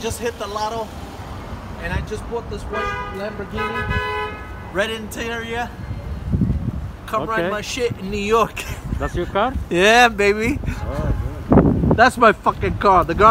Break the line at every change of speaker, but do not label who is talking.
just hit the lotto, and I just bought this white Lamborghini, red interior. Come
Okay.
ride my shit in New York.
That's your car?
yeah, baby.
Oh.
That's my fucking car. The car.